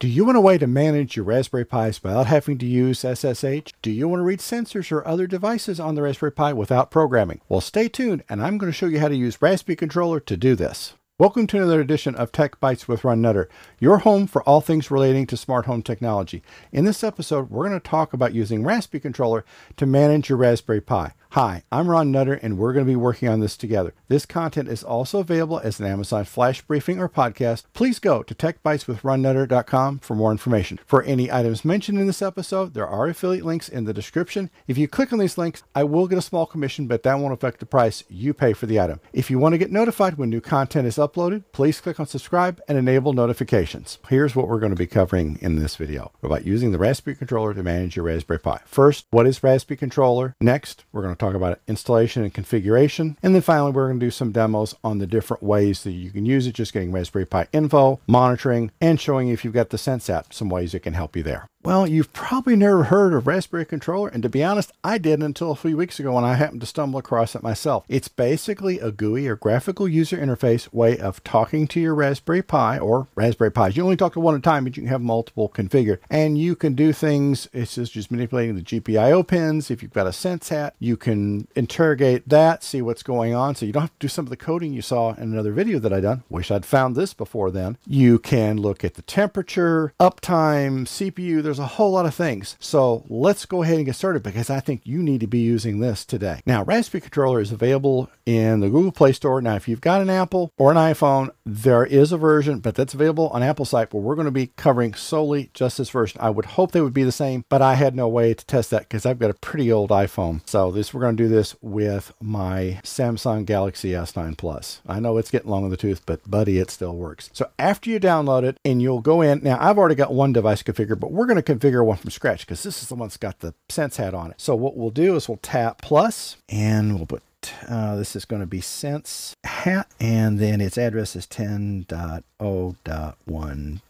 Do you want a way to manage your Raspberry Pis without having to use SSH? Do you want to read sensors or other devices on the Raspberry Pi without programming? Well, stay tuned and I'm going to show you how to use Raspberry Controller to do this. Welcome to another edition of Tech Bytes with Ron Nutter, your home for all things relating to smart home technology. In this episode, we're going to talk about using Raspberry Controller to manage your Raspberry Pi. Hi, I'm Ron Nutter, and we're going to be working on this together. This content is also available as an Amazon Flash briefing or podcast. Please go to techbyteswithronnutter.com for more information. For any items mentioned in this episode, there are affiliate links in the description. If you click on these links, I will get a small commission, but that won't affect the price you pay for the item. If you want to get notified when new content is uploaded, please click on subscribe and enable notifications. Here's what we're going to be covering in this video about using the Raspberry controller to manage your Raspberry Pi. First, what is Raspberry controller? Next, we're going to talk about installation and configuration. And then finally, we're going to do some demos on the different ways that you can use it, just getting Raspberry Pi info, monitoring, and showing if you've got the Sense hat, some ways it can help you there. Well, you've probably never heard of Raspberry Controller, and to be honest, I didn't until a few weeks ago when I happened to stumble across it myself. It's basically a GUI or graphical user interface way of talking to your Raspberry Pi or Raspberry Pis. You only talk to one at a time, but you can have multiple configured, and you can do things. It's just, manipulating the GPIO pins. If you've got a Sense hat, you can interrogate that, see what's going on, so you don't have to do some of the coding you saw in another video that I done. Wish I'd found this before then. You can look at the temperature, uptime, CPU there's a whole lot of things. So let's go ahead and get started because I think you need to be using this today. Now, Raspberry Controller is available in the Google Play Store. Now, if you've got an Apple or an iPhone, there is a version, but that's available on Apple site where we're going to be covering solely just this version. I would hope they would be the same, but I had no way to test that because I've got a pretty old iPhone. So this we're going to do this with my Samsung Galaxy S9 Plus. I know it's getting long in the tooth, but buddy, it still works. So after you download it and you'll go in, now I've already got one device configured, but we're going to configure one from scratch because this is the one that's got the Sense hat on it. So what we'll do is we'll tap plus and we'll put uh, this is going to be sense hat and then its address is 10.0.1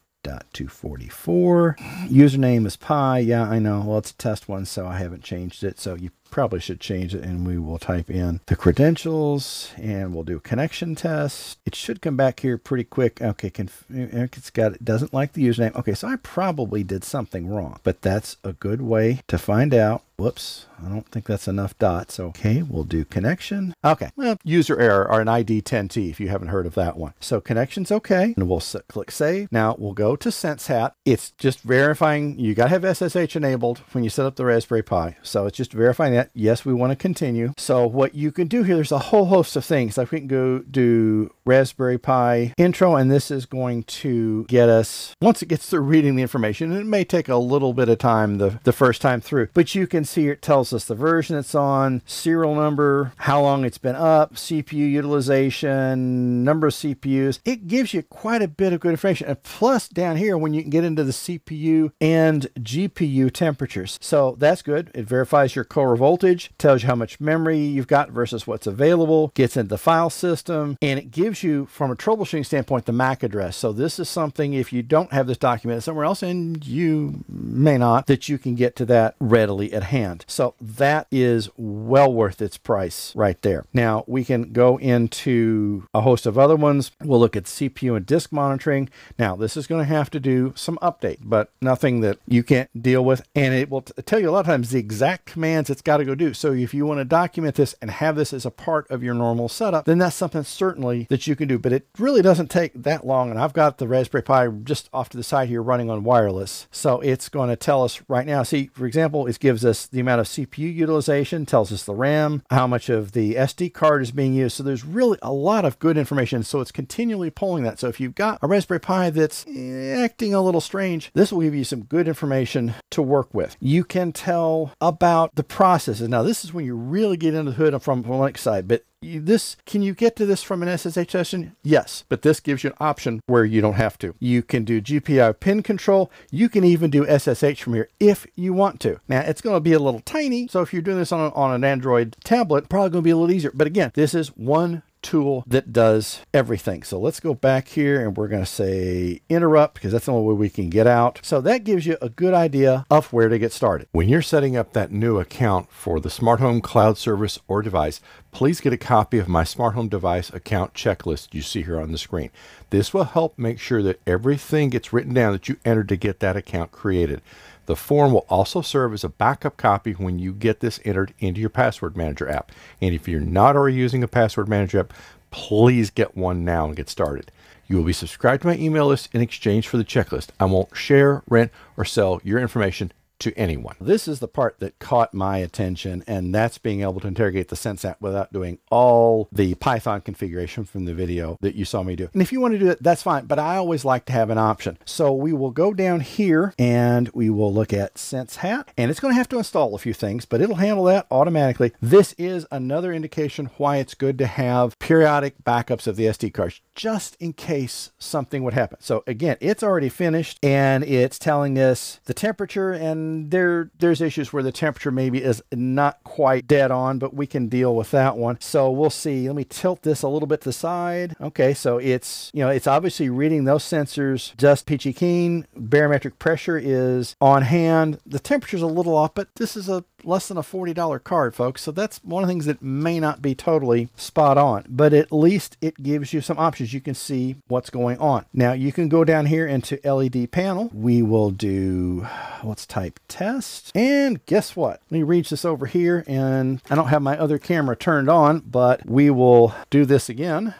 244 username is pi. Yeah i know. Well it's a test one so i haven't changed it. So you probably should change it and we will type in the credentials and we'll do a connection test. It should come back here pretty quick. Okay, uh, it's got it doesn't like the username. Okay, so I probably did something wrong, but that's a good way to find out. Whoops, I don't think that's enough dots. So okay, we'll do connection. Okay, well, user error or an ID 10T if you haven't heard of that one. So connection's okay, and we'll click save. Now we'll go to SenseHat. It's just verifying you got to have SSH enabled when you set up the Raspberry Pi. So it's just verifying Yes, we want to continue. So what you can do here, there's a whole host of things. Like we can go do Raspberry Pi intro, and this is going to get us, once it gets through reading the information, it may take a little bit of time the, the first time through, but you can see it tells us the version it's on, serial number, how long it's been up, CPU utilization, number of CPUs. It gives you quite a bit of good information. And plus down here, when you can get into the CPU and GPU temperatures. So that's good. It verifies your core voltage, tells you how much memory you've got versus what's available, gets into the file system, and it gives you, from a troubleshooting standpoint, the MAC address. So this is something, if you don't have this documented somewhere else, and you may not, that you can get to that readily at hand. So that is well worth its price right there. Now we can go into a host of other ones. We'll look at CPU and disk monitoring. Now this is going to have to do some update, but nothing that you can't deal with. And it will tell you a lot of times the exact commands it's got to go do. So if you want to document this and have this as a part of your normal setup, then that's something certainly that you can do. But it really doesn't take that long. And I've got the Raspberry Pi just off to the side here running on wireless. So it's going to tell us right now. See, for example, it gives us the amount of CPU utilization, tells us the RAM, how much of the SD card is being used. So there's really a lot of good information. So it's continually pulling that. So if you've got a Raspberry Pi that's acting a little strange, this will give you some good information to work with. You can tell about the processes. Now, this is when you really get into the hood from the Linux side, but this can you get to this from an SSH session? Yes, but this gives you an option where you don't have to. You can do GPIO pin control. You can even do SSH from here if you want to. Now it's going to be a little tiny, so if you're doing this on, on an Android tablet, probably going to be a little easier. But again, this is one tool that does everything. So let's go back here and we're going to say interrupt because that's the only way we can get out. So that gives you a good idea of where to get started. When you're setting up that new account for the smart home cloud service or device, please get a copy of my smart home device account checklist you see here on the screen. This will help make sure that everything gets written down that you entered to get that account created. The form will also serve as a backup copy when you get this entered into your password manager app. And if you're not already using a password manager app, please get one now and get started. You will be subscribed to my email list in exchange for the checklist. I won't share, rent, or sell your information to anyone. This is the part that caught my attention, and that's being able to interrogate the Sense hat without doing all the Python configuration from the video that you saw me do. And if you want to do it, that's fine, but I always like to have an option. So we will go down here and we will look at Sense Hat, and it's going to have to install a few things, but it'll handle that automatically. This is another indication why it's good to have periodic backups of the SD cards, just in case something would happen. So again, it's already finished, and it's telling us the temperature and there there's issues where the temperature maybe is not quite dead on, but we can deal with that one. So we'll see. Let me tilt this a little bit to the side. Okay, so it's you know it's obviously reading those sensors just peachy keen. Barometric pressure is on hand. The temperature's a little off, but this is a less than a $40 card, folks. So that's one of the things that may not be totally spot on, but at least it gives you some options. You can see what's going on. Now you can go down here into LED panel. We will do, let's type test. And guess what? Let me reach this over here and I don't have my other camera turned on, but we will do this again.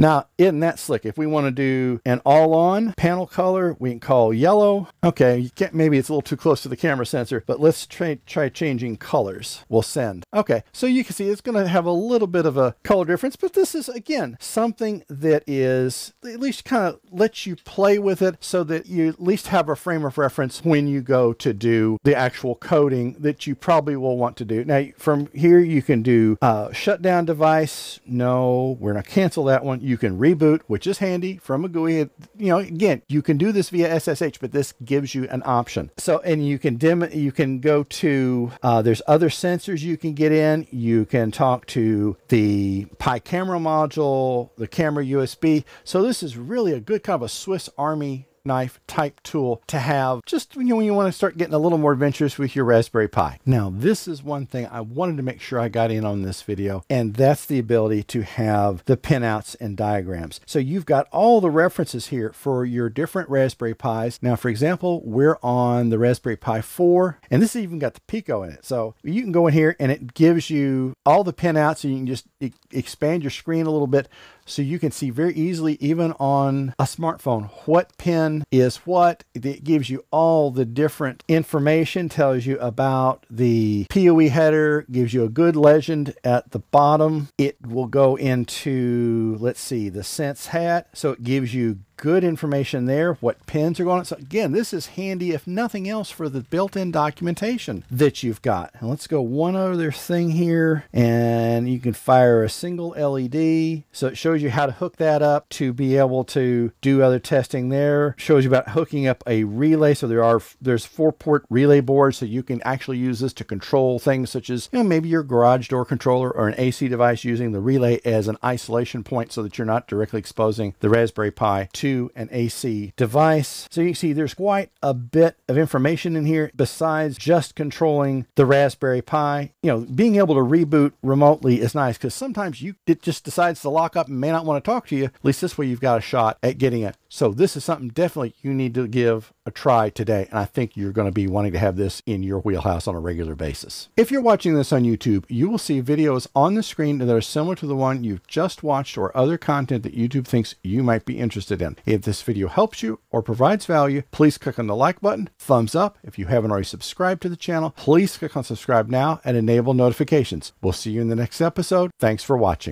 Now, isn't that slick? If we want to do an all-on panel color, we can call yellow. Okay, you can't, maybe it's a little too close to the camera sensor, but let's try, try changing colors. We'll send. Okay, so you can see it's going to have a little bit of a color difference, but this is, again, something that is at least kind of lets you play with it so that you at least have a frame of reference when you go to do the actual coding that you probably will want to do. Now, from here, you can do uh, shutdown device. No, we're going to cancel that one you can reboot, which is handy from a GUI. You know, again, you can do this via SSH, but this gives you an option. So, and you can dim, you can go to, uh, there's other sensors you can get in. You can talk to the Pi camera module, the camera USB. So this is really a good kind of a Swiss Army knife type tool to have just you know, when you want to start getting a little more adventurous with your Raspberry Pi. Now, this is one thing I wanted to make sure I got in on this video, and that's the ability to have the pinouts and diagrams. So you've got all the references here for your different Raspberry Pis. Now, for example, we're on the Raspberry Pi 4, and this even got the Pico in it. So you can go in here and it gives you all the pinouts, and you can just expand your screen a little bit so you can see very easily, even on a smartphone, what pin is what. It gives you all the different information, tells you about the PoE header, gives you a good legend at the bottom. It will go into, let's see, the Sense hat. So it gives you good information there, what pins are going on. So again, this is handy, if nothing else, for the built-in documentation that you've got. And let's go one other thing here, and you can fire a single LED. So it shows you how to hook that up to be able to do other testing there. Shows you about hooking up a relay. So there are there's four-port relay boards, so you can actually use this to control things such as you know maybe your garage door controller or an AC device using the relay as an isolation point so that you're not directly exposing the Raspberry Pi to to an AC device. So you see there's quite a bit of information in here besides just controlling the Raspberry Pi. You know, being able to reboot remotely is nice because sometimes you it just decides to lock up and may not want to talk to you. At least this way you've got a shot at getting it. So this is something definitely you need to give a try today. And I think you're going to be wanting to have this in your wheelhouse on a regular basis. If you're watching this on YouTube, you will see videos on the screen that are similar to the one you've just watched or other content that YouTube thinks you might be interested in. If this video helps you or provides value, please click on the like button, thumbs up. If you haven't already subscribed to the channel, please click on subscribe now and enable notifications. We'll see you in the next episode. Thanks for watching.